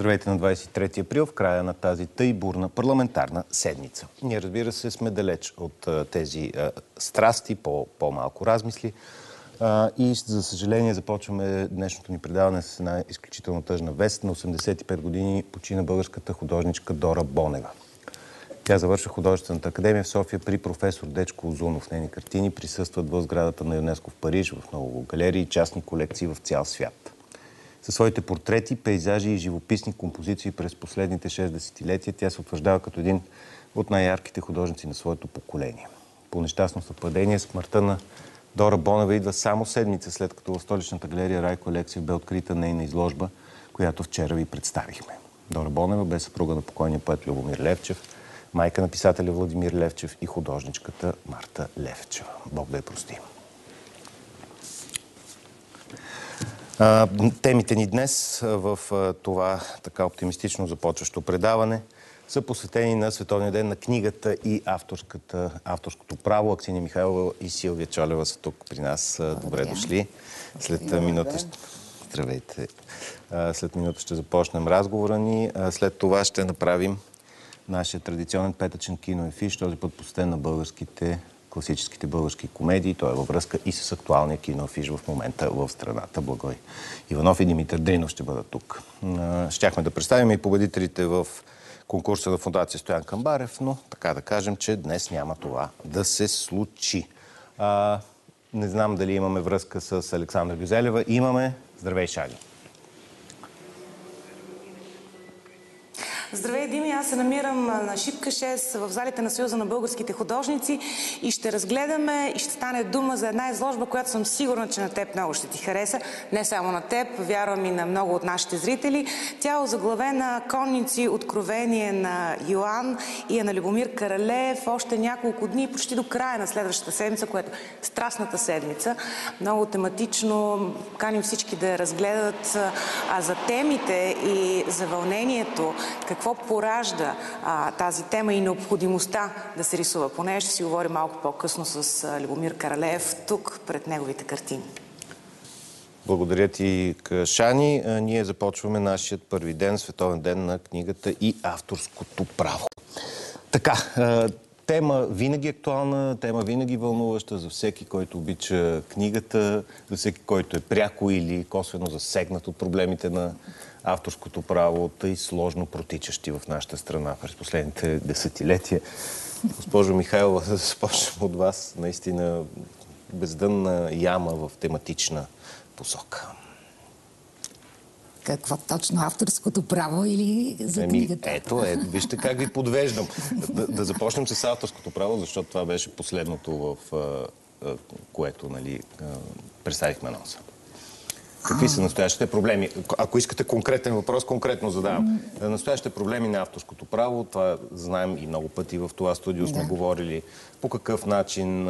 Здравейте на 23 април, в края на тази тъй бурна парламентарна седмица. Ние, разбира се, сме далеч от тези страсти, по, по-малко размисли. И, за съжаление, започваме днешното ни предаване с една изключително тъжна вест. На 85 години почина българската художничка Дора Бонева. Тя завършва художествената академия в София при професор Дечко Озунов. Нейни картини присъстват в сградата на ЮНЕСКО в Париж, в много галерии и частни колекции в цял свят. Със своите портрети, пейзажи и живописни композиции през последните 6 десетилетия тя се утвърждава като един от най-ярките художници на своето поколение. По нещастно съвпадение, смъртта на Дора Бонева идва само седмица след като в столичната галерия Райко Алексиев бе открита нейна изложба, която вчера ви представихме. Дора Бонева бе съпруга на покойния поет Любомир Левчев, майка на писателя Владимир Левчев и художничката Марта Левчева. Бог да я прости. Темите ни днес в това така оптимистично започващо предаване са посветени на Световния ден на книгата и авторското право. Аксиния Михайлова и Силвия Чолева са тук при нас. Добре дошли. След минута... Здравейте. След минута ще започнем разговора ни. След това ще направим нашия традиционен петъчен киноефиш, този път посветен на българските класическите български комедии. Той е във връзка и с актуалния кинофиш в момента в страната. Благой Иванов и Димитър Дринов ще бъдат тук. Щяхме да представим и победителите в конкурса на фундация Стоян Камбарев, но така да кажем, че днес няма това да се случи. А, не знам дали имаме връзка с Александра Гюзелева. Имаме. Здравей, Шаги! Здравей, Дими! Аз се намирам на Шипка 6 в залите на Съюза на българските художници и ще разгледаме и ще стане дума за една изложба, която съм сигурна, че на теб много ще ти хареса. Не само на теб, вярвам и на много от нашите зрители. Тя е озаглавена Конници, откровение на Йоан и на Любомир Каралев. Още няколко дни, почти до края на следващата седмица, което е страстната седмица. Много тематично каним всички да я разгледат. А за темите и за вълнението, какво поражда а, тази тема и необходимостта да се рисува. По нея ще си говорим малко по-късно с Любомир Каралеев тук пред неговите картини. Благодаря ти, Шани. Ние започваме нашият първи ден, Световен ден на книгата и авторското право. Така, тема винаги актуална, тема винаги вълнуваща за всеки, който обича книгата, за всеки, който е пряко или косвено засегнат от проблемите на авторското право, тъй сложно протичащи в нашата страна през последните десетилетия. Госпожо Михайлова, да започнем от вас. Наистина бездънна яма в тематична посока. Какво точно авторското право или за Еми, книгата? Ето, ето, вижте как ви подвеждам. Да, да започнем с авторското право, защото това беше последното, в което нали, представихме носа. Какви са настоящите проблеми? Ако искате конкретен въпрос, конкретно задавам. Настоящите проблеми на авторското право, това знаем и много пъти в това студио сме да. говорили. По какъв начин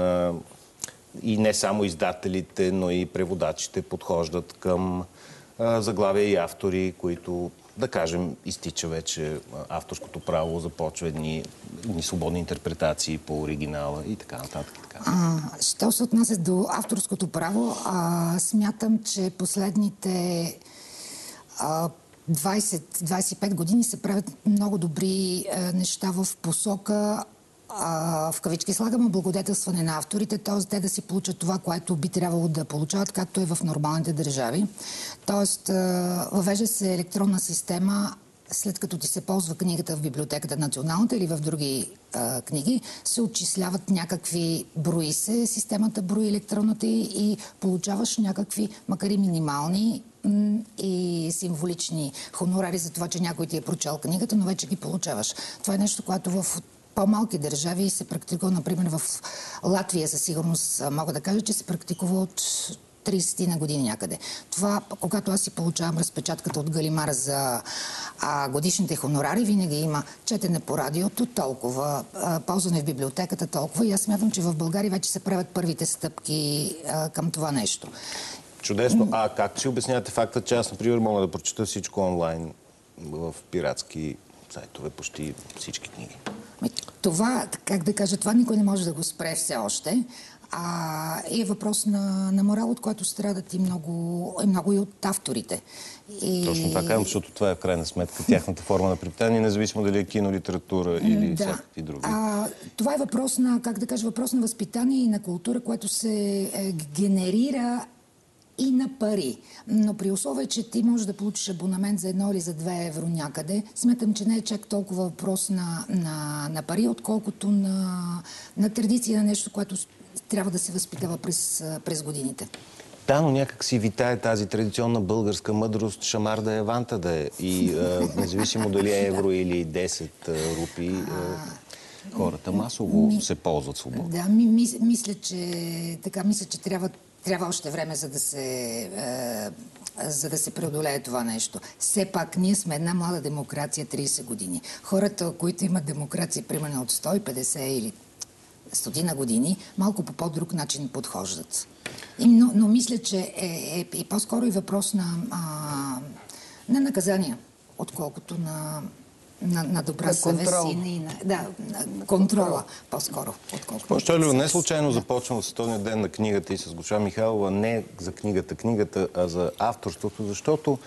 и не само издателите, но и преводачите подхождат към заглавия и автори, които да кажем, изтича вече авторското право, започва едни, едни свободни интерпретации по оригинала и така нататък. И така. А, що се отнася до авторското право, а, смятам, че последните 20-25 години се правят много добри а, неща в посока в кавички слагаме благодетелстване на авторите, т.е. те да си получат това, което би трябвало да получават, както е в нормалните държави. Т.е. въвежда се електронна система след като ти се ползва книгата в библиотеката националната или в други а, книги, се отчисляват някакви, брои се, системата брои електронната и, и получаваш някакви, макар и минимални и символични хонорари за това, че някой ти е прочел книгата, но вече ги получаваш. Това е нещо, което в по-малки държави се практикува, например в Латвия със сигурност мога да кажа, че се практикува от 30 на години някъде. Това, когато аз си получавам разпечатката от Галимар за а, годишните хонорари, винаги има четене по радиото, толкова, а, ползване в библиотеката, толкова. И аз смятам, че в България вече се правят първите стъпки а, към това нещо. Чудесно. А как си обяснявате факта, че аз, например, мога да прочета всичко онлайн в пиратски сайтове, почти всички книги? Ами, това, как да кажа, това никой не може да го спре все още. А е въпрос на, на морал, от който страдат и много, и много и от авторите. И... Точно казвам, защото това е в крайна сметка тяхната форма на препитание, независимо дали е кино, литература или да. всякакви други. А, това е въпрос на, как да кажа, въпрос на възпитание и на култура, което се е, генерира и на пари. Но при условие, че ти можеш да получиш абонамент за едно или за две евро някъде, смятам, че не е чак толкова въпрос на, на, на пари, отколкото на, на традиция, на нещо, което трябва да се възпитава през, през годините. Да, но някак си витае тази традиционна българска мъдрост, шамар да е ванта да е. И а, независимо дали е евро или 10 рупи, а, хората масово ми, се ползват свободно. Да, ми, мис, мисля, че, така, мисля, че трябва, трябва още време, за да се... Е, за да се преодолее това нещо. Все пак ние сме една млада демокрация 30 години. Хората, които имат демокрация примерно от 150 или стотина години, малко по по-друг начин подхождат. И, но, но мисля, че е, е, е по-скоро и въпрос на, а, на наказания, отколкото на, на, на добра на съвест и на, да, на контрола по-скоро. Отколкото не случайно започвам Световния ден на книгата и с Гоша Михайлова не за книгата, книгата, а за авторството, защото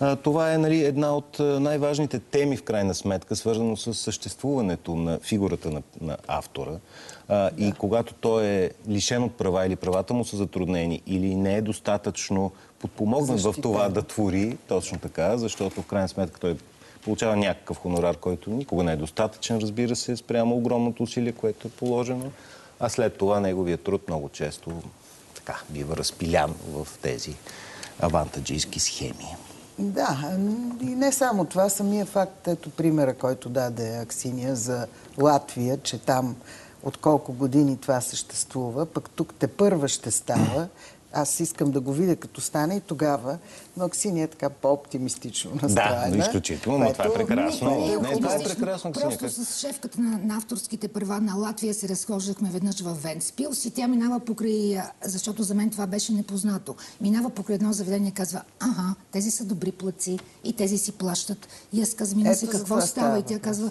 а, това е нали, една от най-важните теми в крайна сметка, свързано с съществуването на фигурата на, на автора. А, да. И когато той е лишен от права или правата му са затруднени или не е достатъчно подпомогнат в това да твори, точно така, защото в крайна сметка той получава някакъв хонорар, който никога не е достатъчен, разбира се, спрямо огромното усилие, което е положено. А след това неговия труд много често така бива разпилян в тези авантаджийски схеми. Да, и не само това, самия факт, ето примера, който даде Аксиния за Латвия, че там от колко години това съществува, пък тук те първа ще става. Аз искам да го видя като стане и тогава, но Аксиния е така по-оптимистично настроена. Да, изключително, но това е прекрасно. Не, не, това е прекрасно, Просто с шефката на, на авторските права на Латвия се разхождахме веднъж в Венспилс и тя минава покрай, защото за мен това беше непознато. Минава покрай едно заведение и казва, ага, тези са добри плаци и тези си плащат. И аз казвам, мина се, какво става? И тя казва,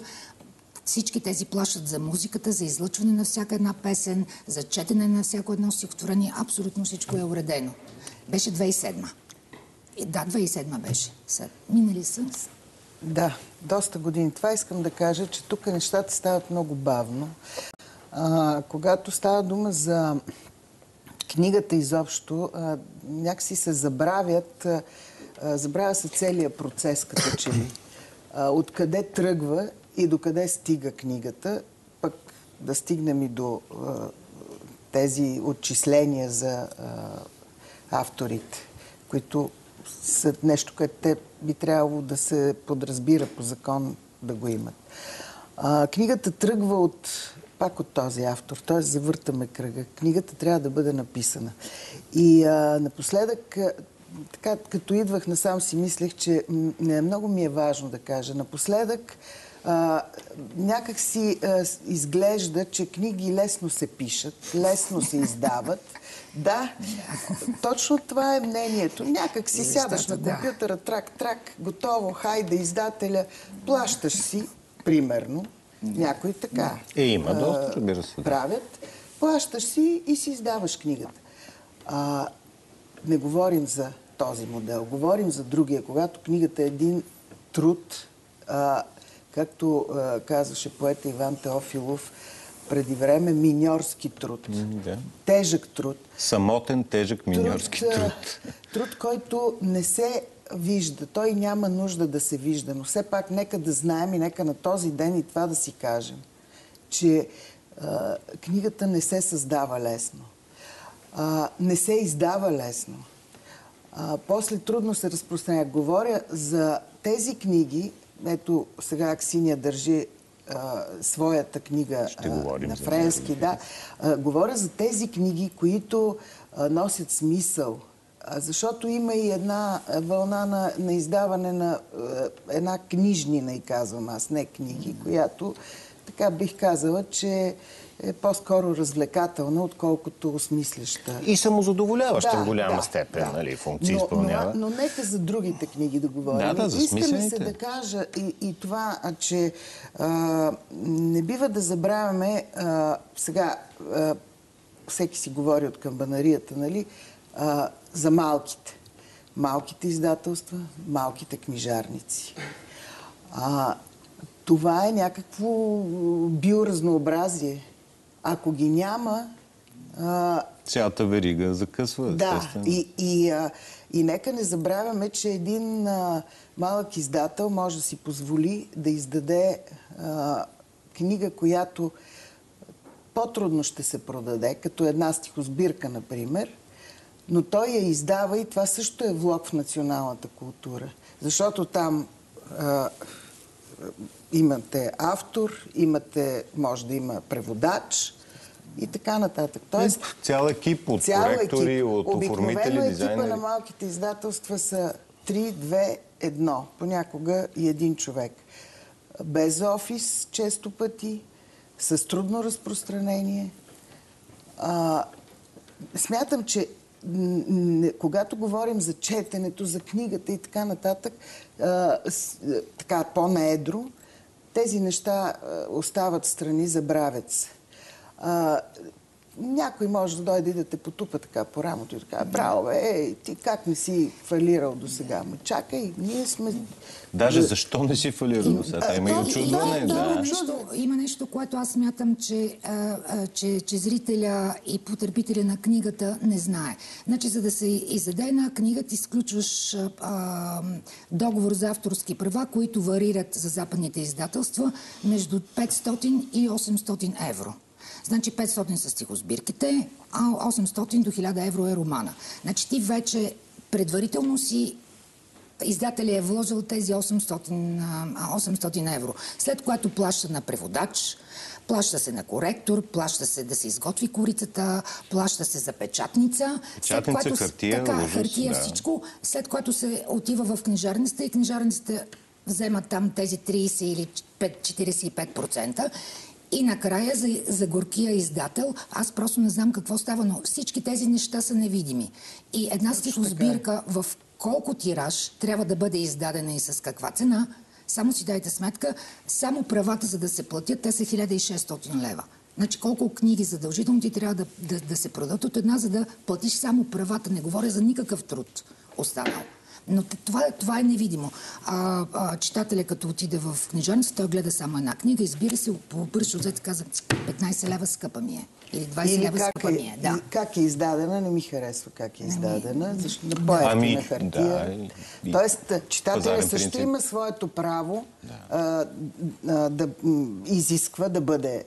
всички тези плащат за музиката, за излъчване на всяка една песен, за четене на всяко едно стихотворение. Абсолютно всичко е уредено. Беше 2007. И да, 2007 беше. След. Минали са. Да, доста години. Това искам да кажа, че тук нещата стават много бавно. А, когато става дума за книгата изобщо, а, някакси се забравят, а, забравя се целият процес, като че ли. Откъде тръгва и докъде стига книгата, пък да стигнем и до а, тези отчисления за а, авторите, които са нещо, което те би трябвало да се подразбира по закон да го имат. А, книгата тръгва от пак от този автор, т.е. завъртаме кръга. Книгата трябва да бъде написана. И а, напоследък, така, като идвах насам си мислех, че много ми е важно да кажа. Напоследък а, някак си а, изглежда, че книги лесно се пишат, лесно се издават. Да, точно това е мнението. Някак си сядаш на компютъра, трак, трак, готово, хайде, издателя, плащаш си, примерно, някой така. Е, има доста, разбира се. Правят. Плащаш си и си издаваш книгата. А, не говорим за този модел, говорим за другия. Когато книгата е един труд, а, както а, казваше поета Иван Теофилов, преди време миньорски труд. Да. Тежък труд. Самотен, тежък миньорски труд. Труд, труд който не се вижда. Той няма нужда да се вижда. Но все пак нека да знаем и нека на този ден и това да си кажем, че а, книгата не се създава лесно. А, не се издава лесно. А, после трудно се разпространява. Говоря за тези книги, ето сега Аксиния държи а, своята книга а, на френски. Да. А, говоря за тези книги, които носят смисъл. Защото има и една вълна на, на издаване на една книжнина, и казвам аз, не книги, която така бих казала, че е по-скоро развлекателна, отколкото осмисляща. И самозадоволяваща в голяма степен, нали, функции но, изпълнява. Но, но нека за другите книги да говорим. Да, да, за Иска ми се да кажа и, и това, че а, не бива да забравяме а, сега, а, всеки си говори от камбанарията, нали, а, за малките. Малките издателства, малките книжарници. А, това е някакво биоразнообразие. Ако ги няма, а, Цялата верига закъсва, да, естествено. и, и, а, и нека не забравяме, че един а, малък издател може да си позволи да издаде а, книга, която по-трудно ще се продаде, като една стихосбирка, например, но той я издава и това също е влог в националната култура. Защото там а, имате автор, имате, може да има преводач и така нататък. Тоест, Цял екип от Цял коректори, екип. от Обикновено оформители, екипа дизайнери. на малките издателства са 3, 2, 1. Понякога и един човек. Без офис, често пъти, с трудно разпространение. А, смятам, че когато говорим за четенето, за книгата и така нататък, така по-наедро, тези неща остават страни, забравят се. Някой може да дойде и да те потупа така по рамото и така, браво, бе, ей, ти как не си фалирал до сега? Ма чакай, ние сме... Даже защо не си фалира до сега? Има и очудване, то- Има да. нещо, има нещо, което аз смятам, че, а, а, че, че зрителя и потребителя на книгата не знае. Значи, за да се издаде една книга, ти сключваш а, а, договор за авторски права, които варират за западните издателства между 500 и 800 евро. Значи 500 са стихосбирките, а 800 до 1000 евро е романа. Значи ти вече предварително си издателя е вложил тези 800, а, 800 евро, след което плаща на преводач, плаща се на коректор, плаща се да се изготви корицата, плаща се за печатница. след Печатница, което хартия, така, ужас, хартия, да. всичко, след което се отива в книжарницата и книжарницата вземат там тези 30 или 5, 45%. И накрая за, за горкия издател, аз просто не знам какво става, но всички тези неща са невидими. И една стихосбирка в колко тираж трябва да бъде издадена и с каква цена, само си дайте сметка, само правата за да се платят, те са 1600 лева. Значи колко книги задължително ти трябва да, да, да се продадат от една, за да платиш само правата. Не говоря за никакъв труд останал. Но това, това е невидимо. А, а, читателя, като отиде в книжарница, той гледа само една книга, избира се, по бършо взет и каза, 15 лева скъпа ми е. Или 20 Или лева как скъпа е, ми е. Да. как е издадена, не ми харесва как е издадена, защото на по-ефтина Ами, хартия. да, и- Тоест, читателя също принцип. има своето право а, а, да м, изисква да бъде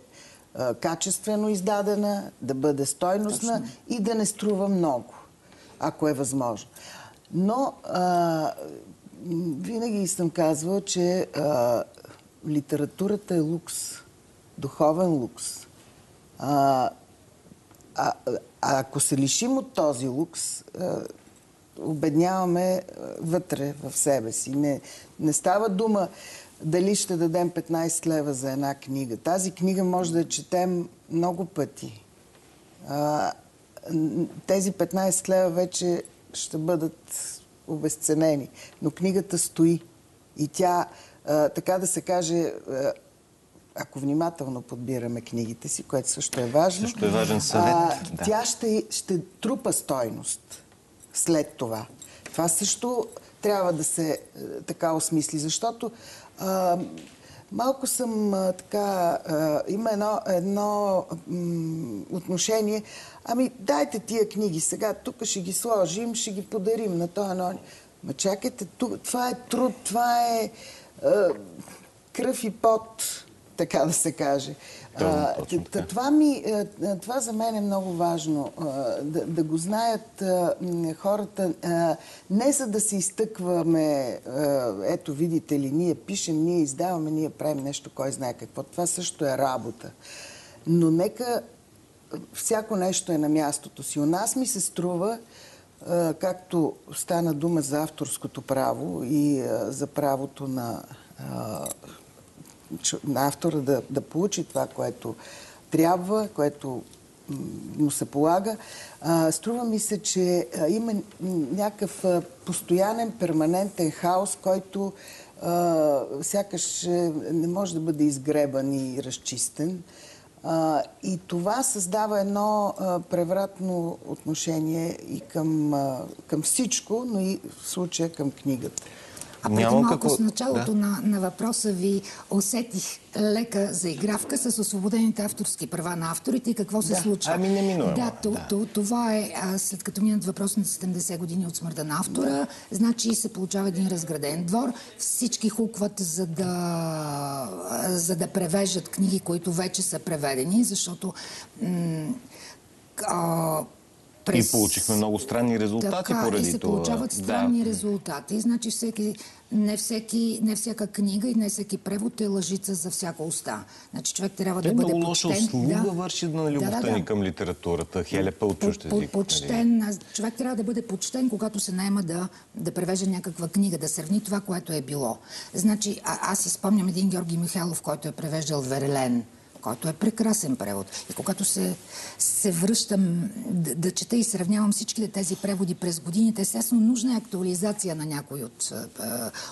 а, качествено издадена, да бъде стойностна и да не струва много, ако е възможно. Но а, винаги съм казвала, че а, литературата е лукс, духовен лукс. А, а, а ако се лишим от този лукс, а, обедняваме вътре в себе си. Не, не става дума дали ще дадем 15 лева за една книга. Тази книга може да четем много пъти. А, тези 15 лева вече ще бъдат обесценени. Но книгата стои. И тя, а, така да се каже, а, ако внимателно подбираме книгите си, което също е важно, Също е важен съвет, да. тя ще, ще трупа стойност след това. Това също трябва да се така осмисли, защото а, малко съм така, има едно, едно отношение, ами дайте тия книги сега, тук ще ги сложим, ще ги подарим на този, оня. Ма чакайте, това е труд, това е а, кръв и пот, така да се каже. Точно, А, това, ми, е, е, това за мен е много важно. а, Да, да го знаят хората. Не за да се изтъкваме, ето видите ли, ние пишем, ние издаваме, ние правим нещо, кой знае какво. Това също е работа. Но нека всяко нещо е на мястото си. У нас ми се струва, както стана дума за авторското право и за правото на на автора да, да получи това, което трябва, което му се полага. Струва ми се, че има някакъв постоянен, перманентен хаос, който сякаш не може да бъде изгребан и разчистен. И това създава едно превратно отношение и към, към всичко, но и в случая към книгата. А преди Няма малко какво... с началото да. на, на въпроса ви усетих лека заигравка с освободените авторски права на авторите и какво се да. случва. Ами неминуемо. Да, то, да. То, това е, а, след като минат въпрос на 70 години от смъртта на автора, да. значи се получава един разграден двор. Всички хукват за да, за да превеждат книги, които вече са преведени, защото а, през... И получихме много странни резултати така, поради и се това. получават странни да. резултати. Значи всеки, не, всеки, не всяка книга и не всеки превод е лъжица за всяка уста. Значи човек трябва Те да бъде много лоша услуга да. върши на любовта да, да, да. ни към литературата. Хелепа от чущ език. Почтен, нали? човек трябва да бъде почтен, когато се найма да, да превежда някаква книга, да сравни това, което е било. Значи, а, аз си спомням един Георги Михайлов, който е превеждал Верелен който е прекрасен превод. И когато се, се връщам да, да чета и сравнявам всичките тези преводи през годините, естествено нужна е актуализация на някой от,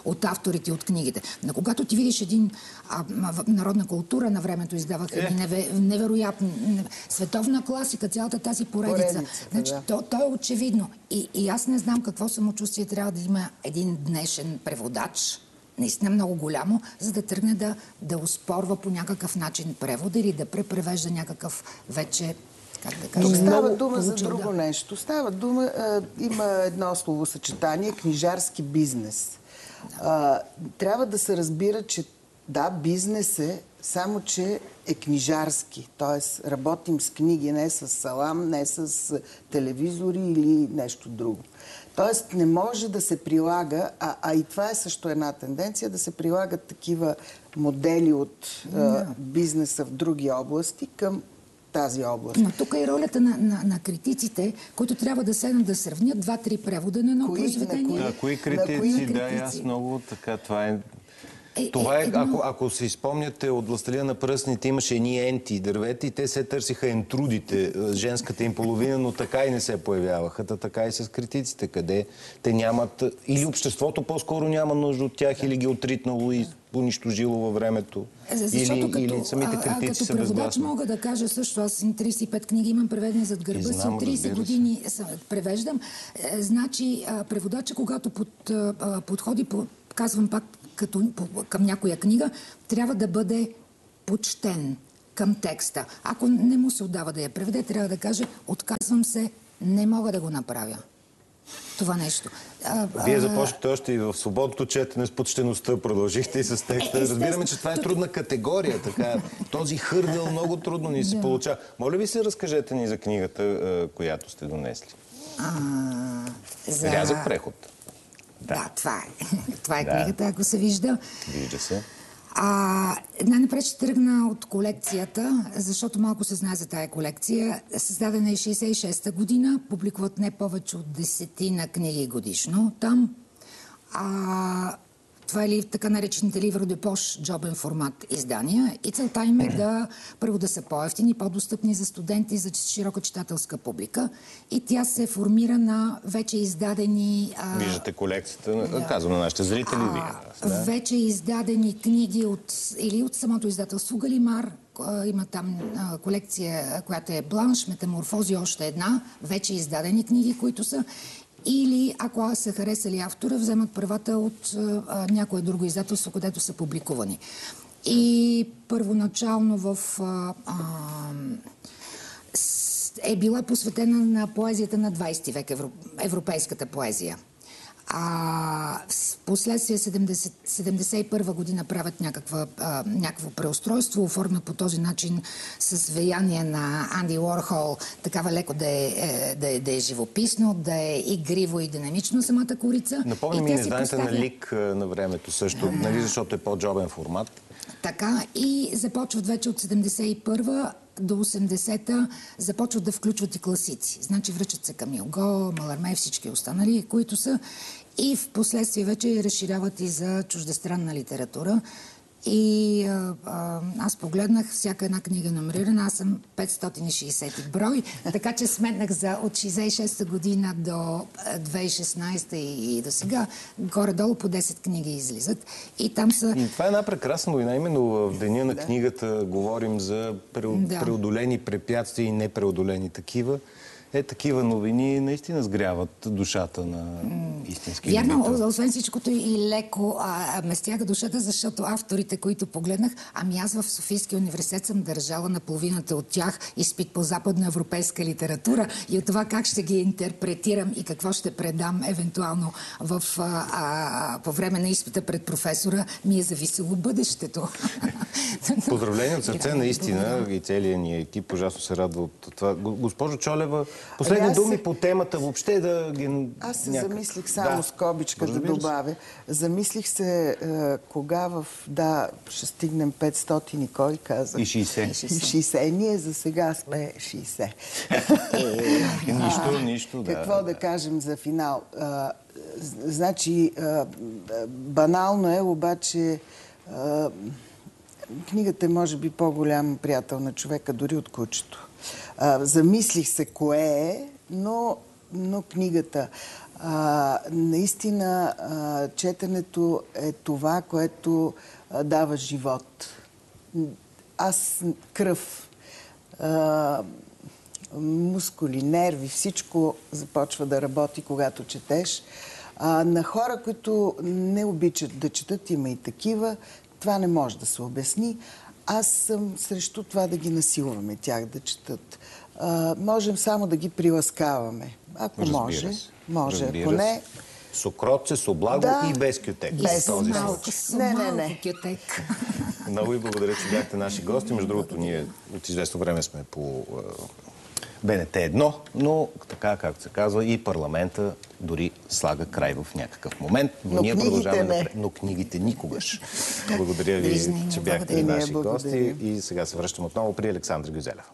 от авторите от книгите. Но когато ти видиш един а, народна култура, на времето издаваха е. неве, невероятни, световна класика, цялата тази поредица. поредица значи, да. то, то е очевидно. И, и аз не знам какво самочувствие трябва да има един днешен преводач, наистина много голямо, за да тръгне да, да успорва по някакъв начин превода или да препревежда някакъв вече как да кажа, Тук става дума получил, за друго да. нещо. Става дума, а, има едно словосъчетание книжарски бизнес. А, трябва да се разбира, че да, бизнес е, само че е книжарски. Тоест, работим с книги, не с салам, не с телевизори или нещо друго. Тоест не може да се прилага, а, а и това е също една тенденция, да се прилагат такива модели от а, бизнеса в други области към тази област. Но тук е ролята на, на, на критиците, които трябва да седнат да сравнят два-три превода на едно кои, произведение. На кои, да, кои критици, кои да, аз много така, това е, Това е, е ако, ако се изпомняте от властелия на пръстните, имаше едни енти дървета и те се търсиха ентрудите, е, женската им половина, но така и не се появяваха. Та така и с критиците, къде те нямат... Или обществото по-скоро няма нужда от тях, или ги отритнало и унищожило във времето. Е, защото или, като, или самите критици а, като преводач мога да кажа също, аз 35 книги имам преведени зад гърба си, от 30 години превеждам. Значи, преводача, когато под, подходи, казвам пак, като, към някоя книга, трябва да бъде почтен към текста. Ако не му се отдава да я преведе, трябва да каже, отказвам се, не мога да го направя. Това нещо. А, Вие започнахте още и в свободното четене с почтеността, продължихте и с текста. Е, Разбираме, че това е трудна категория. Така, този хърдъл много трудно ни се да. получава. Моля ви се, разкажете ни за книгата, която сте донесли. А, за... Рязък преход. Да, да това е. това е да. книгата, ако се вижда. Вижда се. А, най-напред ще тръгна от колекцията, защото малко се знае за тая колекция. Създадена е 66-та година, публикуват не повече от десетина книги годишно там. А, това е така наречените Ливро де Пош джобен формат издания и целта им е да първо да са по-ефтини, по-достъпни за студенти, за широка читателска публика и тя се формира на вече издадени... А... Виждате колекцията, да. казвам на нашите зрители. А, да. Вече издадени книги от, или от самото издателство Галимар, има там а, колекция, която е Бланш, Метаморфози, още една, вече издадени книги, които са или ако са харесали автора, вземат правата от а, някое друго издателство, където са публикувани. И първоначално в... А, а, е била посветена на поезията на 20 век, европейската поезия. А в последствие 70, 71 година правят някаква, а, някакво преустройство, оформя по този начин с влияние на Анди Уорхол, такава леко да е, е, да, е, да е живописно, да е игриво и динамично самата корица. Напомня ми изданията поставя... на Лик на времето също, а, нали, защото е по-джобен формат. Така и започват вече от 71 до 80-та започват да включват и класици. Значи връчат се към Илго, Маларме и всички останали, които са и в последствие вече разширяват и за чуждестранна литература. И а, а, аз погледнах всяка една книга номерирана. Аз съм 560 брой, така че сметнах за от 66 година до 2016 и, и до сега. Горе-долу по 10 книги излизат. И там са... И това е една прекрасна война. Именно в Деня на книгата говорим за преодолени препятствия и непреодолени такива е, такива новини наистина сгряват душата на истински Вярно, любител. освен всичкото и леко а, ме стяга душата, защото авторите, които погледнах, ами аз в Софийския университет съм държала на половината от тях изпит по западна европейска литература и от това как ще ги интерпретирам и какво ще предам евентуално в, а, а, по време на изпита пред професора, ми е зависело бъдещето. Поздравление от сърце, наистина, и целият ни екип ужасно се радва от това. Госпожо Чолева, Последни ами думи се... по темата въобще да ги... Аз се някак... замислих само да. скобичка да добавя. Замислих се е, кога в... Да, ще стигнем 500 и кой каза? И 60. И 60. Е, ние за сега сме 60. е, нищо, нищо, да. Какво да кажем за финал? А, значи, а, банално е, обаче... А, книгата е, може би, по-голям приятел на човека, дори от кучето. А, замислих се кое е, но, но книгата. А, наистина, а, четенето е това, което а, дава живот. Аз кръв, а, мускули, нерви, всичко започва да работи, когато четеш. А, на хора, които не обичат да четат, има и такива, това не може да се обясни. Аз съм срещу това да ги насилваме тях да четат. А, можем само да ги приласкаваме. Ако Разбира може, се. може. Разбира Ако не... С окроце, с облаго да. и без кютек. Без този малко, не, не, не. кютек. Много ви благодаря, че бяхте наши гости. Между другото, ние от известно време сме по БНТ едно, но така както се казва и парламента дори слага край в някакъв момент. Но, но ние продължаваме да... Но книгите никогаш. Благодаря ви, че бяхте наши гости и сега се връщам отново при Александър Гюзелев.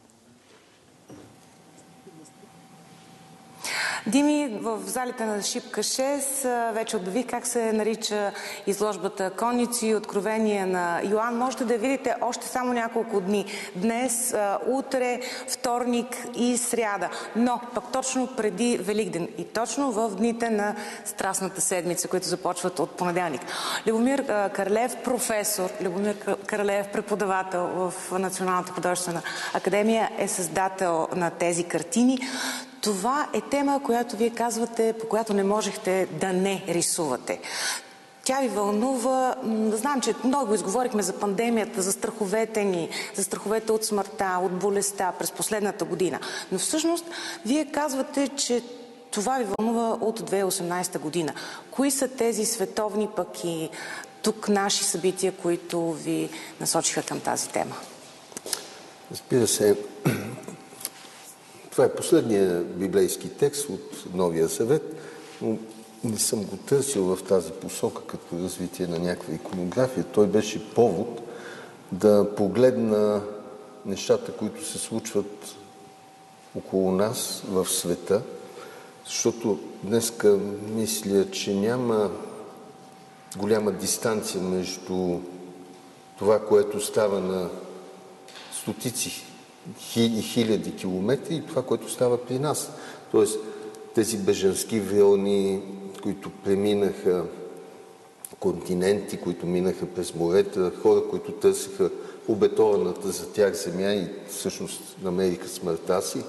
Дими, в залите на Шипка 6 вече обяви как се нарича изложбата Конници и откровения на Йоан. Можете да видите още само няколко дни. Днес, утре, вторник и сряда. Но пък точно преди Великден и точно в дните на Страстната седмица, които започват от понеделник. Любомир Карлев, професор, Любомир Карлев, преподавател в Националната художествена академия, е създател на тези картини. Това е тема, която вие казвате, по която не можехте да не рисувате. Тя ви вълнува. Знам, че много изговорихме за пандемията, за страховете ни, за страховете от смъртта, от болестта през последната година. Но всъщност, вие казвате, че това ви вълнува от 2018 година. Кои са тези световни пък и тук наши събития, които ви насочиха към тази тема? Разбира се, това е последният библейски текст от Новия Завет, но не съм го търсил в тази посока като развитие на някаква иконография. Той беше повод да погледна нещата, които се случват около нас в света, защото днеска мисля, че няма голяма дистанция между това, което става на стотици хиляди, километри и това, което става при нас. Тоест, тези бежански вълни, които преминаха континенти, които минаха през морета, хора, които търсиха обетованата за тях земя и всъщност намериха смъртта си.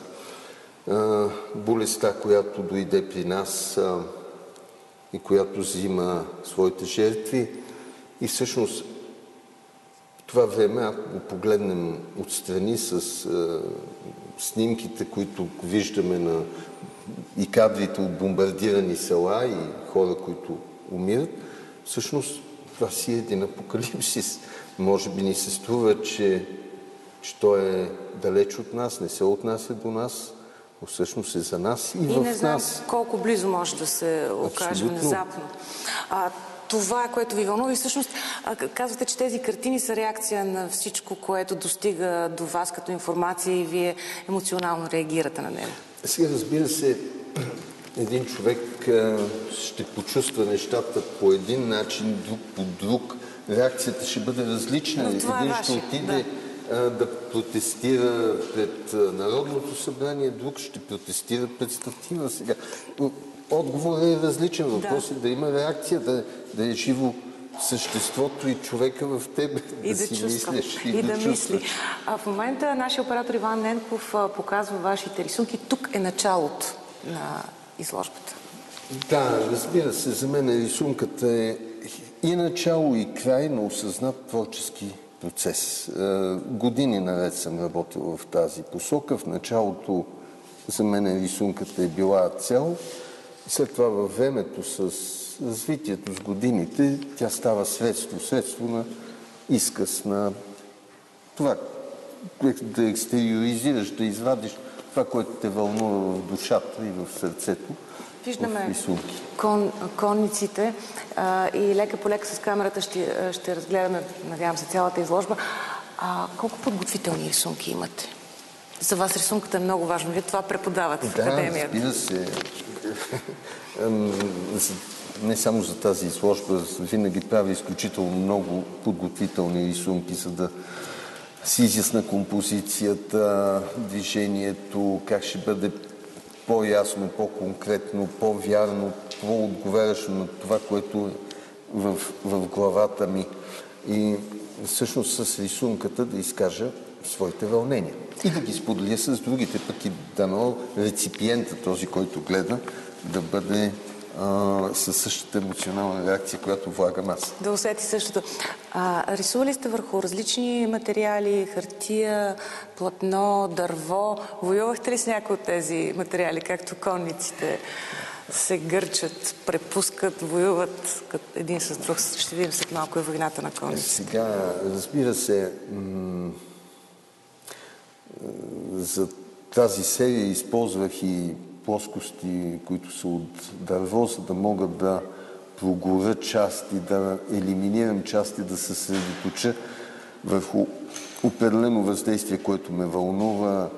Болестта, която дойде при нас и която взима своите жертви. И всъщност това време, ако го погледнем отстрани с е, снимките, които виждаме на и кадрите от бомбардирани села и хора, които умират, всъщност това си е един апокалипсис. Може би ни се струва, че, че той е далеч от нас, не се отнася до нас, но всъщност е за нас и, и в не знам нас. колко близо може да се окаже внезапно. А, това е което ви вълнува и всъщност казвате, че тези картини са реакция на всичко, което достига до вас като информация и вие емоционално реагирате на него. Сега, разбира се, един човек ще почувства нещата по един начин, друг по друг, реакцията ще бъде различна. Е Един ще отиде а, да протестира пред Народното събрание, друг ще протестира пред Статива сега. Но Отговорът е различен. Въпрос е да има реакция, да, да е живо съществото и човека в тебе. И да, си чувства. мислиш. И, да, чувстваш. мисли. А в момента нашия оператор Иван Ненков показва вашите рисунки. Тук е началото на изложбата. Да, разбира се, за мен рисунката е и начало, и край на осъзнат творчески процес. Години наред съм работил в тази посока. В началото за мен рисунката е била цел. След това във времето с развитието с годините тя става средство. Средство на изказ, на това да екстериоризираш, да извадиш това, което те вълнува в душата и в сърцето. Виждаме кон, конниците а, и лека по лека с камерата ще, ще разгледаме, надявам се, цялата изложба. А, колко подготвителни рисунки имате? За вас рисунката е много важна. Вие това преподавате в Да, академията. разбира се. Не само за тази изложба, винаги правя изключително много подготвителни рисунки, за да си изясна композицията, движението, как ще бъде по-ясно, по-конкретно, по-вярно, по-отговарящо на това, което е в, в главата ми. И всъщност с рисунката да изкажа своите вълнения. И да ги споделя с другите, пък и дано реципиента, този, който гледа, да бъде а, със същата емоционална реакция, която влагам аз. Да усети същото. А, рисували сте върху различни материали, хартия, платно, дърво. Воювахте ли с някои от тези материали, както конниците се гърчат, препускат, воюват като един с друг? Ще видим след малко и войната на конниците. Сега, разбира се, за тази серия използвах и плоскости, които са от дърво, за да мога да прогоря части, да елиминирам части, да се съсредоточа върху определено въздействие, което ме вълнува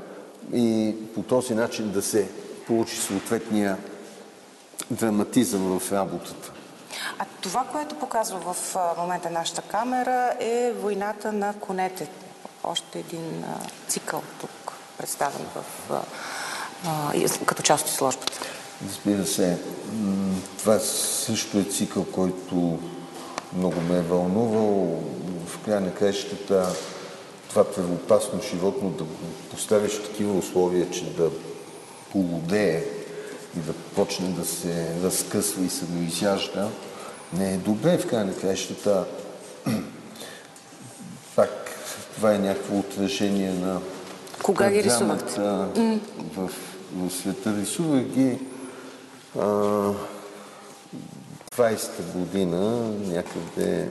и по този начин да се получи съответния драматизъм в работата. А това, което показва в момента нашата камера е войната на конете. Още един цикъл тук представен в, като част от изложбата. Разбира се, това също е цикъл, който много ме е вълнувал. В края на краищата това превопасно животно да поставиш такива условия, че да полудее и да почне да се разкъсва и самоизяжда, не е добре в края на краищата. Това е някакво отражение на Кога ги рисувахте? В, в света. Рисувах ги а, 20-та година, някъде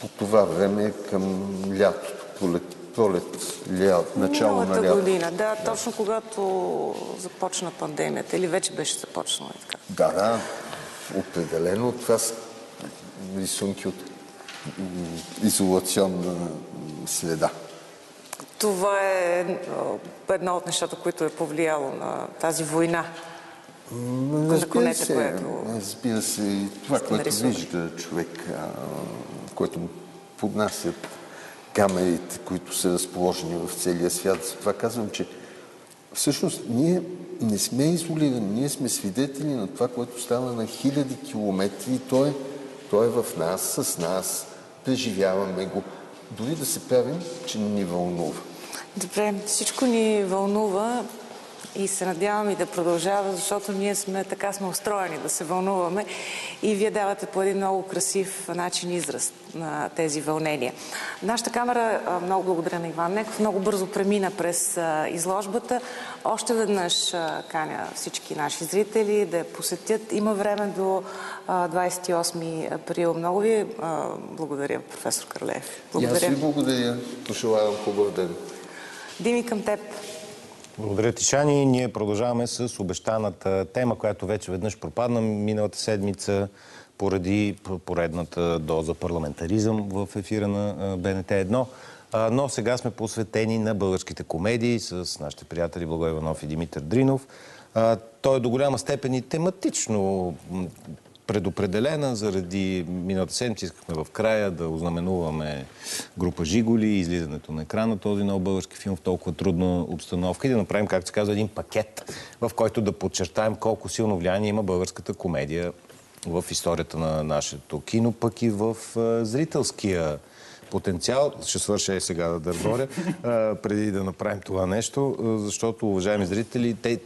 по това време към лятото, пролет, пролет лят, начало на Миналата лято. година, да, точно когато започна пандемията или вече беше започнала и така. Да, да, определено. Това са рисунки от изолационна среда. Това е а, едно от нещата, които е повлияло на тази война. Конете, се, разбира се, и това, което нарисували. вижда човек, а, което му поднасят камерите, които са разположени в целия свят. Затова казвам, че всъщност ние не сме изолирани, ние сме свидетели на това, което става на хиляди километри и то е, то е в нас, с нас, преживяваме го. Дори да се правим, че не ни вълнува. Добре, всичко ни вълнува и се надявам и да продължава, защото ние сме така сме устроени да се вълнуваме и вие давате по един много красив начин израз на тези вълнения. Нашата камера, много благодаря на Иван Неков, много бързо премина през изложбата. Още веднъж каня всички наши зрители да я посетят. Има време до а, 28 април. Много ви благодаря, професор Карлеев. И аз Благодаря. ви благодаря. Пожелавам хубав ден. Дими към теб. Благодаря ти, Шани. Ние продължаваме с обещаната тема, която вече веднъж пропадна миналата седмица поради поредната доза парламентаризъм в ефира на БНТ 1. А, Но сега сме посветени на българските комедии с нашите приятели Благой Иванов и Димитър Дринов. Той е до голяма степен и тематично предопределена заради миналата седмица. Искахме в края да ознаменуваме група Жиголи, излизането на екрана този нов български филм в толкова трудна обстановка и да направим, както се казва, един пакет, в който да подчертаем колко силно влияние има българската комедия в историята на нашето кино, пък и в зрителския потенциал. Ще свърша и сега да дърборя, преди да направим това нещо, защото, уважаеми зрители, те,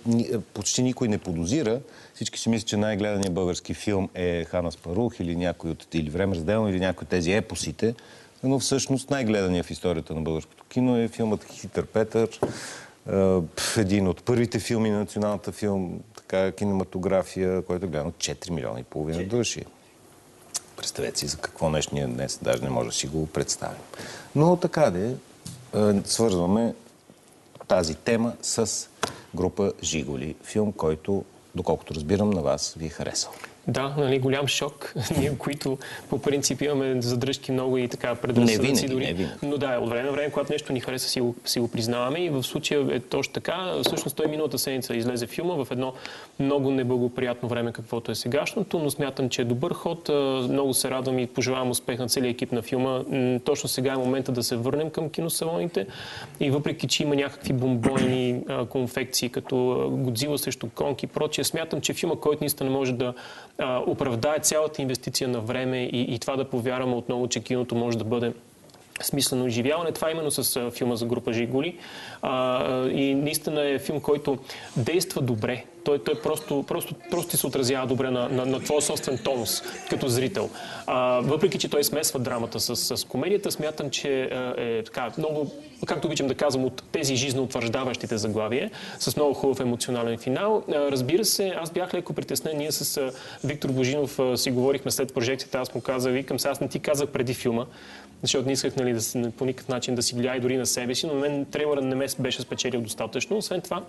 почти никой не подозира. Всички си мислят, че най-гледаният български филм е Хана Спарух или някой от или Време разделно, или някой от тези епосите. Но всъщност най-гледаният в историята на българското кино е филмът Хитър Петър, един от първите филми на националната филм, така, кинематография, който е гледан от 4 милиона и половина души. Представете си за какво нещо ние днес даже не може да си го представим. Но така де, свързваме тази тема с група Жиголи. Филм, който, доколкото разбирам, на вас ви е харесал. Да, нали, голям шок. Ние, които по принцип имаме задръжки много и така предразсъдъци дори. Не винаги. Но да, от време на време, когато нещо ни хареса, си го, си го признаваме и в случая е точно така. Всъщност той миналата седмица излезе филма в едно много неблагоприятно време, каквото е сегашното, но смятам, че е добър ход. Много се радвам и пожелавам успех на целия екип на филма. Точно сега е момента да се върнем към киносалоните и въпреки, че има някакви бомбойни конфекции, като Годзила срещу Конки и прочие, смятам, че филма, който наистина може да оправдае цялата инвестиция на време и, и това да повярваме отново, че киното може да бъде смислено изживяване. Това е именно с филма за група Жигули. А, и наистина е филм, който действа добре. Той, той просто, просто, просто ти се отразява добре на, на, на твоя собствен тонус като зрител. А, въпреки, че той смесва драмата с, с комедията, смятам, че е така много, както обичам да казвам, от тези жизнеутвърждаващите заглавия, с много хубав емоционален финал. А, разбира се, аз бях леко притеснен. Ние с Виктор Божинов си говорихме след прожекцията. Аз му казах, викам се, аз не ти казах преди филма, защото не исках нали, да, по никакъв начин да си влияе дори на себе си, но мен трейлера не ме беше спечелил достатъчно. Освен това,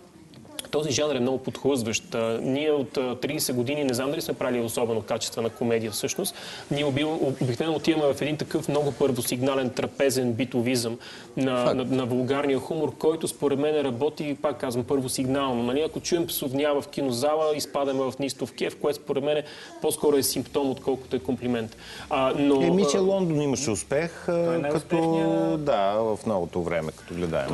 този жанр е много подхлъзващ. Ние от 30 години не знам дали сме правили особено качествена комедия всъщност. Ние обикновено отиваме в един такъв много първосигнален трапезен битовизъм на, на, на вулгарния хумор, който според мен работи, пак казвам, първосигнално. Нали? Ако чуем псовня в кинозала, изпадаме в нистов кеф, което според мен по-скоро е симптом, отколкото е комплимент. А, но, Еми, че Лондон имаше успех, е като да, в новото време, като гледаем.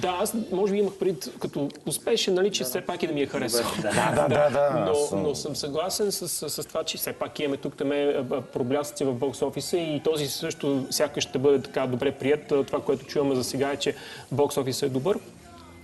да, аз може би имах пред като успешен беше, нали, че все пак и да ми е харесал. Да, да, да. да. Но, съм... но съм съгласен с, с, с това, че все пак имаме тук таме проблясъци в бокс офиса и този също сякаш ще бъде така добре прият. Това, което чуваме за сега е, че бокс офиса е добър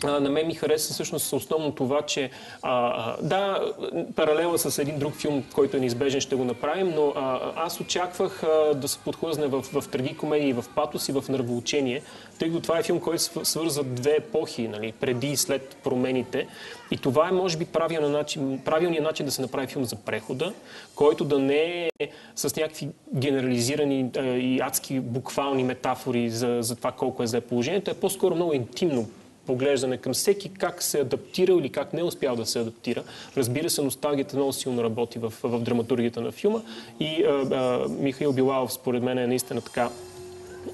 на мен ми хареса всъщност основно това, че а, да, паралела с един друг филм, който е неизбежен, ще го направим, но а, аз очаквах а, да се подхлъзне в, в трагикомедия и в патос и в нървоучение, тъй като това е филм, който свързва две епохи, нали, преди и след промените. И това е, може би, правилният начин, правилният начин да се направи филм за прехода, който да не е с някакви генерализирани а, и адски буквални метафори за, за това колко е зле положението, е по-скоро много интимно поглеждане към всеки как се е адаптирал или как не е успял да се адаптира. Разбира се, носталгията много силно работи в, в драматургията на филма и а, а, Михаил Билалов според мен е наистина така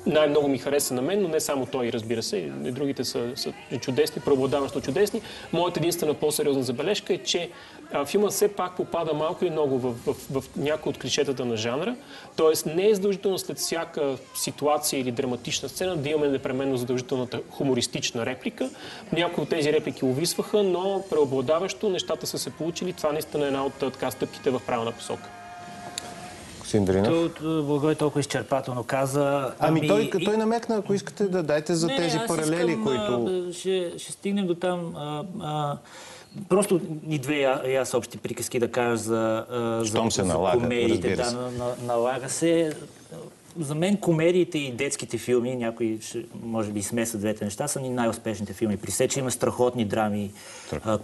най-много ми хареса на мен, но не само той, разбира се. И другите са, са чудесни, преобладаващо чудесни. Моята единствена по-сериозна забележка е, че а, филма все пак попада малко или много в, в, в, в някои от клишетата на жанра. Тоест не е задължително след всяка ситуация или драматична сцена да имаме непременно задължителната хумористична реплика. Някои от тези реплики увисваха, но преобладаващо нещата са се получили. Това наистина е една от така, стъпките в правилна посока. Синдринов. Благой толкова изчерпателно каза. Ами, ами той, и... той намекна, ако искате да дайте за не, тези не, паралели, искам, които... Ще, ще стигнем до там. А, а, Просто и две и аз общи приказки да кажа за, за, се за налага, комедиите. Да, на, на, налага се за мен комедиите и детските филми, някои може би смесват двете неща, са ни най-успешните филми. При се, че има страхотни драми,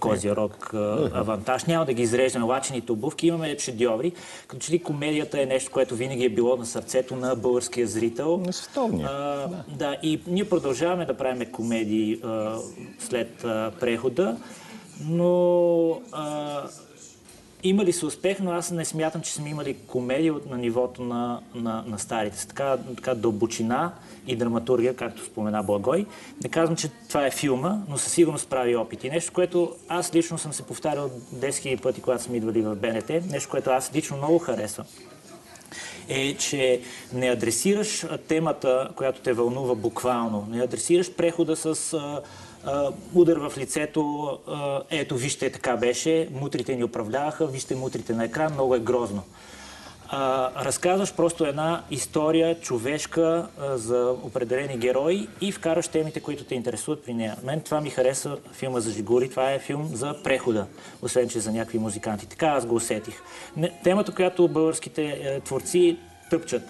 Козия Рок, Авантаж. Няма да ги изреждаме. Лачените обувки имаме шедьоври. Като че ли комедията е нещо, което винаги е било на сърцето на българския зрител. На световния. Да. да. И ние продължаваме да правим комедии а, след а, прехода, но а, има ли се успех, но аз не смятам, че сме имали комедия на нивото на, на, на старите. Така, така дълбочина и драматургия, както спомена Благой. Не казвам, че това е филма, но със сигурност прави опити. Нещо, което аз лично съм се повтарял 10 000 пъти, когато сме идвали в БНТ. Нещо, което аз лично много харесвам е, че не адресираш темата, която те вълнува буквално. Не адресираш прехода с удар в лицето. Ето, вижте, така беше. Мутрите ни управляваха. Вижте мутрите на екран. Много е грозно. Разказваш просто една история човешка за определени герои и вкараш темите, които те интересуват при нея. Мен това ми хареса филма за Жигури. Това е филм за прехода, освен че за някакви музиканти. Така аз го усетих. Темата, която българските е, творци тъпчат.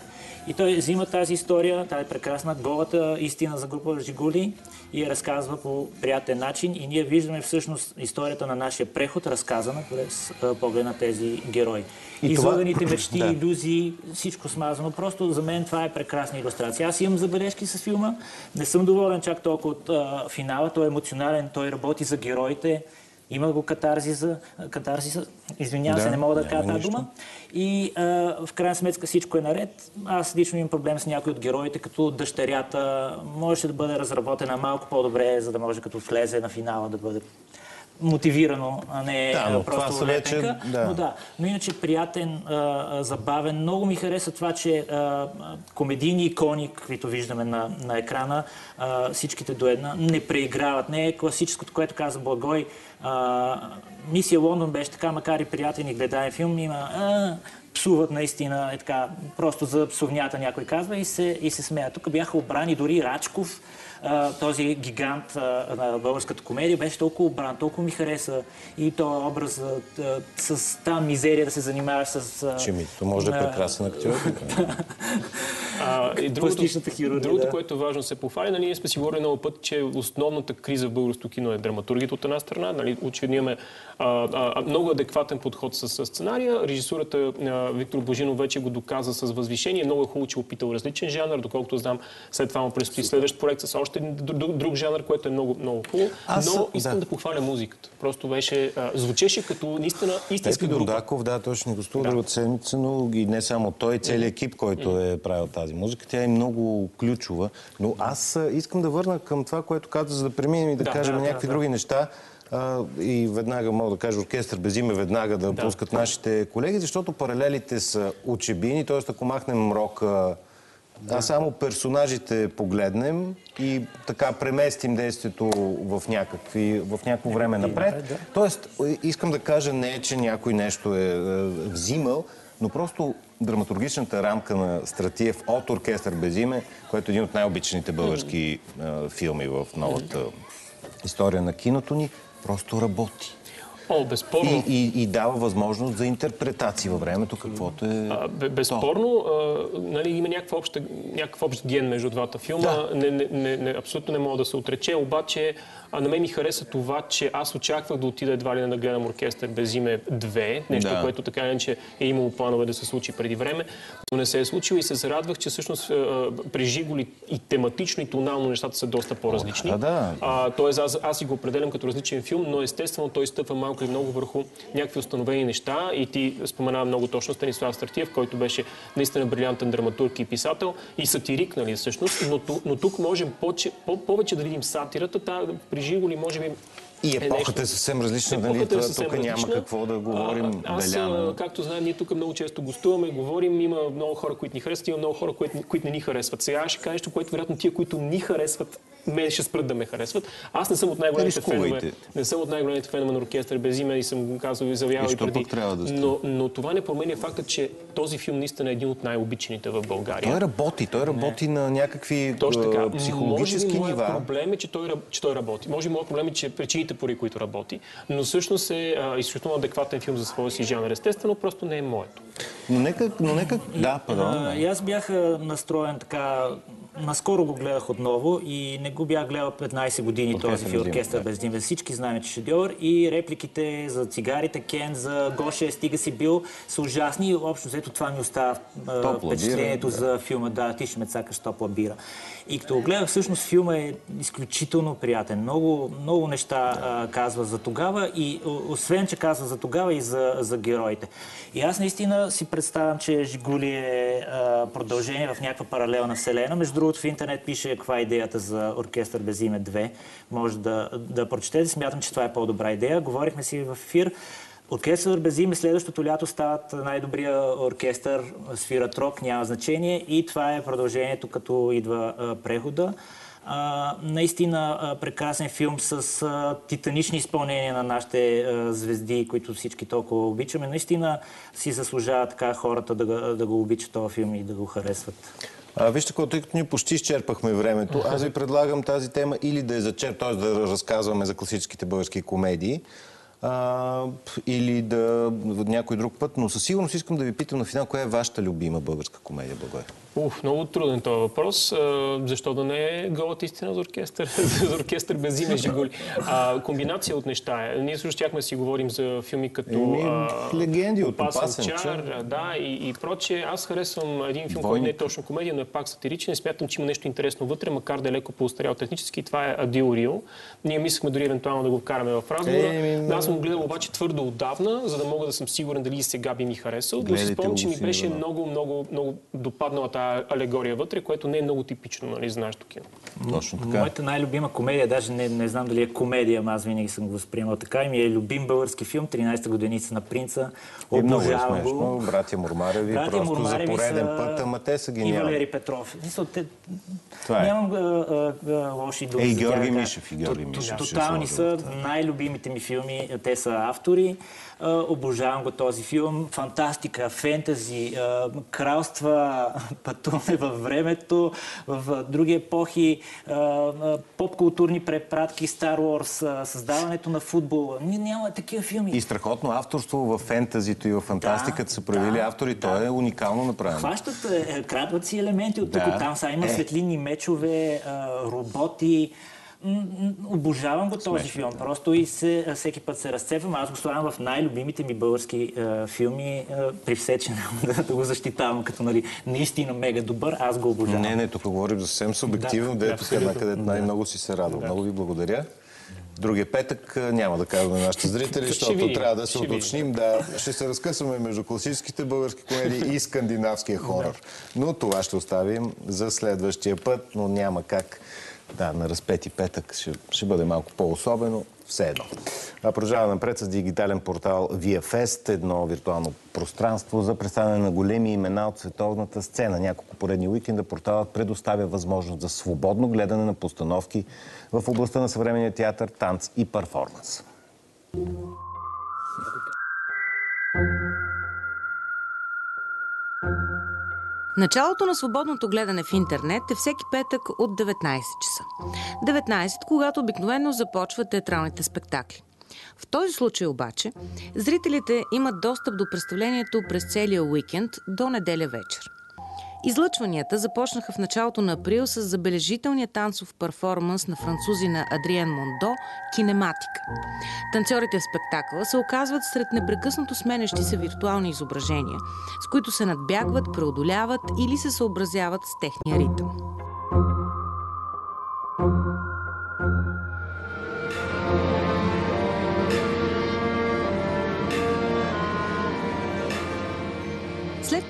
И той взима тази история, тази прекрасна, голата истина за група Жигули и я разказва по приятен начин. И ние виждаме всъщност историята на нашия преход, разказана през поглед на тези герои. И Излаганите това... мечти, да. иллюзии, всичко смазано. Просто за мен това е прекрасна иллюстрация. Аз имам забележки с филма. Не съм доволен чак толкова от а, финала. Той е емоционален, той работи за героите. Има го катарзиса, катарзиса извинявам да, се, не мога да кажа тази дума. И а, в крайна сметка всичко е наред. Аз лично имам проблем с някои от героите, като дъщерята. Можеше да бъде разработена малко по-добре, за да може като влезе на финала да бъде мотивирано, а не да, но просто вече, да. Но да, но иначе приятен, а, забавен. Много ми хареса това, че а, комедийни икони, каквито виждаме на, на екрана, а, всичките до една, не преиграват. Не е класическото, което каза Благой. А, Мисия Лондон беше така, макар и приятен и гледаем филм, има а, псуват наистина, е така, просто за псовнята някой казва и се, и се смеят. Тук бяха обрани дори Рачков, този гигант на българската комедия беше толкова обран, толкова ми хареса и този образ с тази мизерия да се занимаваш с... Чимито може да е прекрасен актьор. А, и другото, другото да. което е важно да се похвали, нали, ние сме си говорили много път, че основната криза в българското кино е драматургията от една страна. Нали, очевидно имаме а, а, много адекватен подход с, с сценария. Режисурата а, Виктор Божинов вече го доказа с възвишение. Много е хубаво, че е опитал различен жанр, доколкото знам, след това му предстои следващ проект с още един друг, друг жанр, което е много, много хубаво. Аз, Но искам да. да похваля музиката. Просто беше, а, звучеше като наистина истинска група. Дудаков, да, точно гостува да. от седмица, но и не само той, целият екип, който е правил тази музика. Тя е много ключова. Но аз искам да върна към това, което каза, за да преминем и да, да кажем да, някакви да, други неща. А, и веднага мога да кажа оркестър без име, веднага да, да пускат нашите колеги, защото паралелите са учебини, т.е. ако махнем рока, да. а само персонажите погледнем и така преместим действието в, някакви, в някакво време напред. Да. Тоест, искам да кажа не, че някой нещо е, е взимал, но просто драматургичната рамка на Стратиев от Оркестър без име, който е един от най-обичаните български а, филми в новата история на киното ни, просто работи. О, безспорно. И, и, и дава възможност за интерпретации във времето, каквото е. А, безспорно, а, нали, има някакъв общ, някакъв общ ген между двата филма. Да. Не, не, не, абсолютно не мога да се отрече, обаче а на мен ми хареса това, че аз очаквах да отида едва ли не да гледам оркестър без име 2, нещо, да. което така иначе е имало планове да се случи преди време, не се е случило и се зарадвах, че всъщност при Жиголи и тематично и тонално нещата са доста по-различни. Да, да. А, тоест аз, аз си го определям като различен филм, но естествено той стъпва малко и много върху някакви установени неща и ти споменава много точно Станислав Стратиев, който беше наистина брилянтен драматург и писател и сатирик, нали, всъщност, но, но тук можем повече, повече да видим сатирата, при Жиголи може би и епохата е съвсем различна, нали? Е съвсем тук различна. няма какво да говорим. А, аз, Беляна. както знаем, ние тук много често гостуваме, говорим, има много хора, които ни харесват, има много хора, които, които не ни харесват. Сега ще кажа нещо, което вероятно тия, които ни харесват, мен ще спрат да ме харесват. Аз не съм от най-големите фенове. Не съм от най-големите фенове на оркестър без име и съм го казал и заявявал и преди. Да но, но, това не променя факта, че този филм наистина е един от най-обичаните в България. Той работи, той работи не. на някакви Точно така. психологически Може би нива. проблем е, че той, че той работи. Може би моят проблем е, че причините, поради които работи, но всъщност е изключително адекватен филм за своя си жанр. Естествено, просто не е моето. Но нека, но нека... Да, пардон. И аз бях настроен така наскоро го гледах отново и не го бях гледал 15 години този филм Оркестър без дим. Всички знаем, че шедьовър и репликите за цигарите, Кен, за Гоше, стига си бил, са ужасни общо взето това ми остава впечатлението бира, за филма. Да, ти ще ме цакаш топла бира. И като го гледах, всъщност филма е изключително приятен. Много, много неща а, казва за тогава и освен, че казва за тогава и за, за героите. И аз наистина си представям, че Жигули е а, продължение в някаква паралелна вселена. Между другото, в интернет пише каква е идеята за Оркестър без име 2. Може да, да прочетете. Смятам, че това е по-добра идея. Говорихме си в ефир. Оркестър без име следващото лято стават най-добрия оркестър, свират рок, няма значение и това е продължението, като идва а, прехода. А, наистина а, прекрасен филм с а, титанични изпълнения на нашите звезди, които всички толкова обичаме. Наистина си заслужава така хората да, да го обичат този филм и да го харесват. А, вижте, какво, тъй като ние почти изчерпахме времето, аз ви предлагам тази тема или да е зачерп, т.е. да разказваме за класическите български комедии, а, или да някой друг път, но със сигурност искам да ви питам на финал, коя е вашата любима българска комедия, Благой? Уф, много труден този въпрос. Защо да не е голата истина за оркестър, за оркестър без име Жигули? А, комбинация от неща е. Ние също щяхме си говорим за филми като Еми, легенди от Опасен чар, да, и, и проче. Аз харесвам един филм, който не е точно комедия, но е пак сатиричен. Смятам, че има нещо интересно вътре, макар да е леко по-устарял технически. Това е Адил Рио. Ние мислихме дори евентуално да го вкараме в разговора. Е, аз съм го гледал обаче твърдо отдавна, за да мога да съм сигурен дали и сега би ми харесал. Но си спомням, че ми беше много, много, много допаднала тази алегория вътре, което не е много типично, нали, знаеш тук. Точно така. Моята най-любима комедия, даже не, не знам дали е комедия, аз винаги съм го възприемал така, и ми е любим български филм, 13-та годиница на принца. Обожавам го. Братя Мурмареви, Братя просто Мурмареви за пореден са... път, ама те са гениални. И Валери Петров. Мисъл, те... Това е. Нямам а, а, лоши думи. Е, и Георги Мишев, и Георги Мишев. Тотални са най-любимите ми филми. Те са автори. Обожавам го този филм. Фантастика, фентази, кралства, пътуване във времето, в други епохи, поп-културни препратки, Star Wars, създаването на футбол. Няма такива филми. И страхотно авторство в фентазито и в фантастиката да, са проявили да, автори. Да. То е уникално направено. Хващат, е, крадват си елементи от тук, там. Са има е. светлинни мечове, роботи. Обожавам го този филм. Да. Просто и се, всеки път се разцепвам. Аз го слагам в най-любимите ми български е, филми. Е, при все, че да, да го защитавам като нали, наистина мега добър. Аз го обожавам. Не, не, тук говорим за съвсем субективно, да, дето да, където най-много си се радвам. Да. Много ви благодаря. Другия петък няма да на нашите зрители, защото трябва да се уточним. Да, ще се разкъсваме между класическите български комедии и скандинавския хорор. Но това ще оставим за следващия път, но няма как. Да, на разпети петък ще, ще бъде малко по-особено. Все едно. А продължава напред с дигитален портал ViaFest, едно виртуално пространство за представяне на големи имена от световната сцена. Няколко поредни уикенда порталът предоставя възможност за свободно гледане на постановки в областта на съвременния театър, танц и перформанс. Началото на свободното гледане в интернет е всеки петък от 19 часа. 19, когато обикновено започват театралните спектакли. В този случай обаче, зрителите имат достъп до представлението през целия уикенд до неделя вечер. Излъчванията започнаха в началото на април с забележителния танцов перформанс на французина Адриен Мондо «Кинематика». Танцорите в спектакъла се оказват сред непрекъснато сменещи се виртуални изображения, с които се надбягват, преодоляват или се съобразяват с техния ритъм.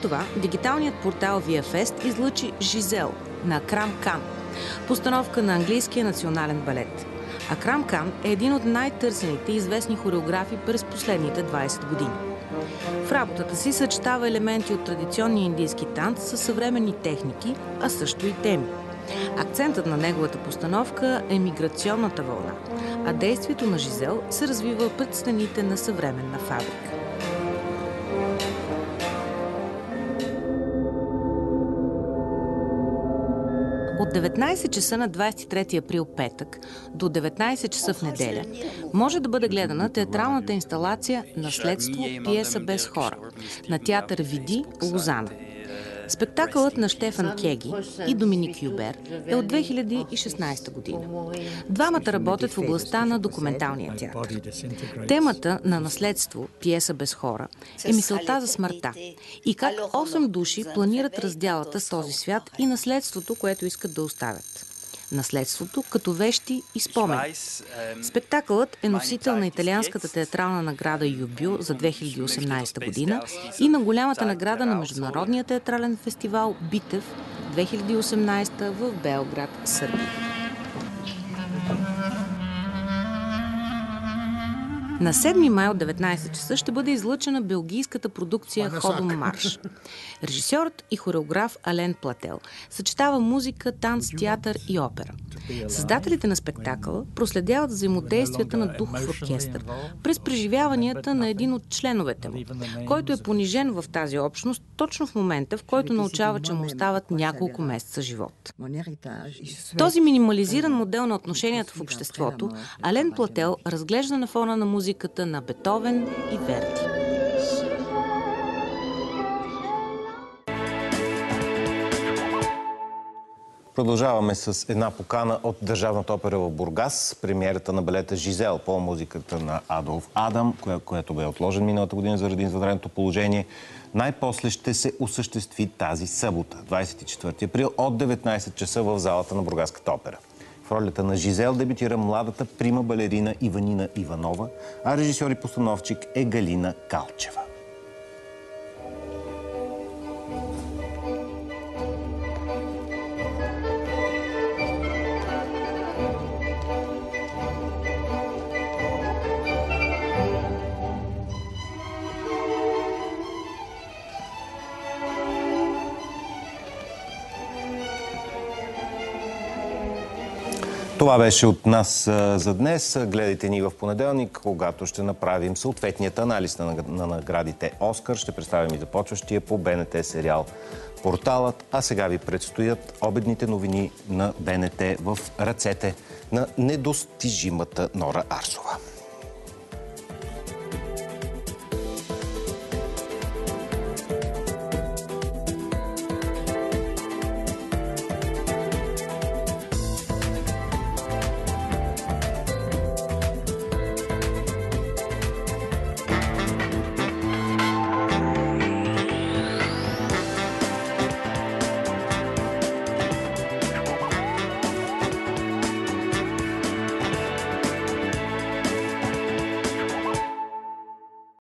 Това дигиталният портал ViaFest излъчи Жизел на Акрам Кан, постановка на английския национален балет. Акрам Кан е един от най-търсените и известни хореографи през последните 20 години. В работата си съчетава елементи от традиционния индийски танц с съвременни техники, а също и теми. Акцентът на неговата постановка е миграционната вълна, а действието на Жизел се развива пред стените на съвременна фабрика. От 19 часа на 23 април петък до 19 часа в неделя може да бъде гледана театралната инсталация Наследство пиеса без хора на театър Види Лозана. Спектакълът на Штефан Кеги и Доминик Юбер е от 2016 година. Двамата работят в областта на документалния театър. Темата на наследство, пиеса без хора, е мисълта за смъртта и как 8 души планират разделата с този свят и наследството, което искат да оставят наследството като вещи и спомени. Спектакълът е носител на италианската театрална награда Юбю за 2018 година и на голямата награда на Международния театрален фестивал Битев 2018 в Белград, Сърбия. На 7 май от 19 часа ще бъде излъчена белгийската продукция Ходом Марш. Режисьорът и хореограф Ален Плател. Съчетава музика, танц, театър и опера. Създателите на спектакъла проследяват взаимодействията на духов оркестър през преживяванията на един от членовете му, който е понижен в тази общност точно в момента, в който научава, че му остават няколко месеца живот. Този минимализиран модел на отношенията в обществото Ален Плател разглежда на фона на музиката на Бетовен и Верди. Продължаваме с една покана от Държавната опера в Бургас. Премиерата на балета Жизел по музиката на Адолф Адам, коя, която бе отложен миналата година заради извънредното положение. Най-после ще се осъществи тази събота, 24 април, от 19 часа в залата на Бургаската опера. В ролята на Жизел дебютира младата прима балерина Иванина Иванова, а режисьор и постановчик е Галина Калчева. Това беше от нас за днес. Гледайте ни в понеделник, когато ще направим съответният анализ на, на наградите Оскар. Ще представим и започващия по БНТ сериал Порталът. А сега ви предстоят обедните новини на БНТ в ръцете на недостижимата Нора Арсова.